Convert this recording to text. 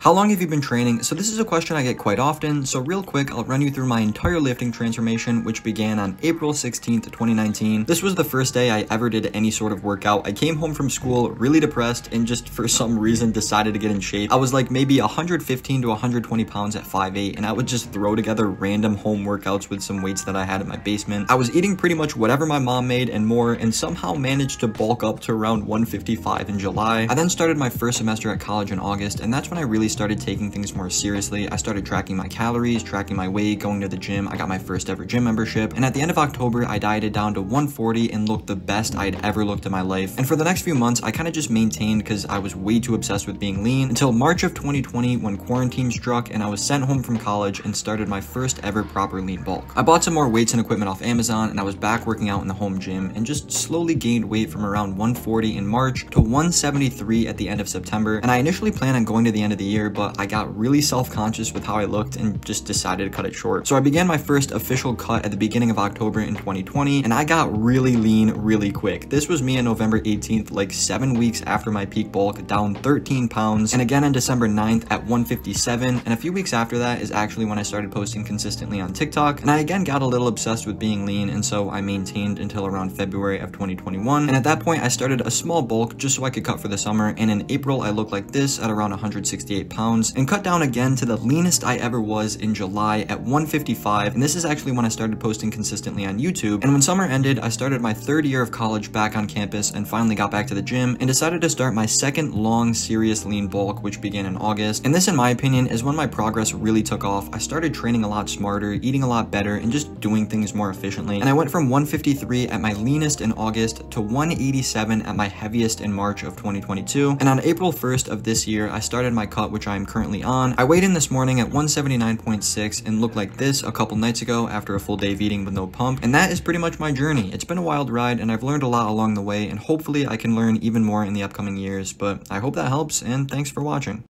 How long have you been training? So this is a question I get quite often, so real quick, I'll run you through my entire lifting transformation, which began on April 16th, 2019. This was the first day I ever did any sort of workout. I came home from school really depressed and just for some reason decided to get in shape. I was like maybe 115 to 120 pounds at 5'8", and I would just throw together random home workouts with some weights that I had in my basement. I was eating pretty much whatever my mom made and more, and somehow managed to bulk up to around 155 in July. I then started my first semester at college in August, and that's when I really started taking things more seriously. I started tracking my calories, tracking my weight, going to the gym. I got my first ever gym membership. And at the end of October, I dieted down to 140 and looked the best I'd ever looked in my life. And for the next few months, I kind of just maintained because I was way too obsessed with being lean until March of 2020 when quarantine struck and I was sent home from college and started my first ever proper lean bulk. I bought some more weights and equipment off Amazon and I was back working out in the home gym and just slowly gained weight from around 140 in March to 173 at the end of September. And I initially planned on going to the end of the year, but I got really self-conscious with how I looked and just decided to cut it short. So I began my first official cut at the beginning of October in 2020, and I got really lean really quick. This was me on November 18th, like seven weeks after my peak bulk, down 13 pounds, and again on December 9th at 157, and a few weeks after that is actually when I started posting consistently on TikTok, and I again got a little obsessed with being lean, and so I maintained until around February of 2021, and at that point I started a small bulk just so I could cut for the summer, and in April I looked like this at around 168 pounds, and cut down again to the leanest I ever was in July at 155, and this is actually when I started posting consistently on YouTube, and when summer ended, I started my third year of college back on campus and finally got back to the gym, and decided to start my second long, serious lean bulk, which began in August, and this, in my opinion, is when my progress really took off. I started training a lot smarter, eating a lot better, and just doing things more efficiently, and I went from 153 at my leanest in August to 187 at my heaviest in March of 2022, and on April 1st of this year, I started my cut, which I am currently on. I weighed in this morning at 179.6 and looked like this a couple nights ago after a full day of eating with no pump, and that is pretty much my journey. It's been a wild ride, and I've learned a lot along the way, and hopefully I can learn even more in the upcoming years, but I hope that helps, and thanks for watching.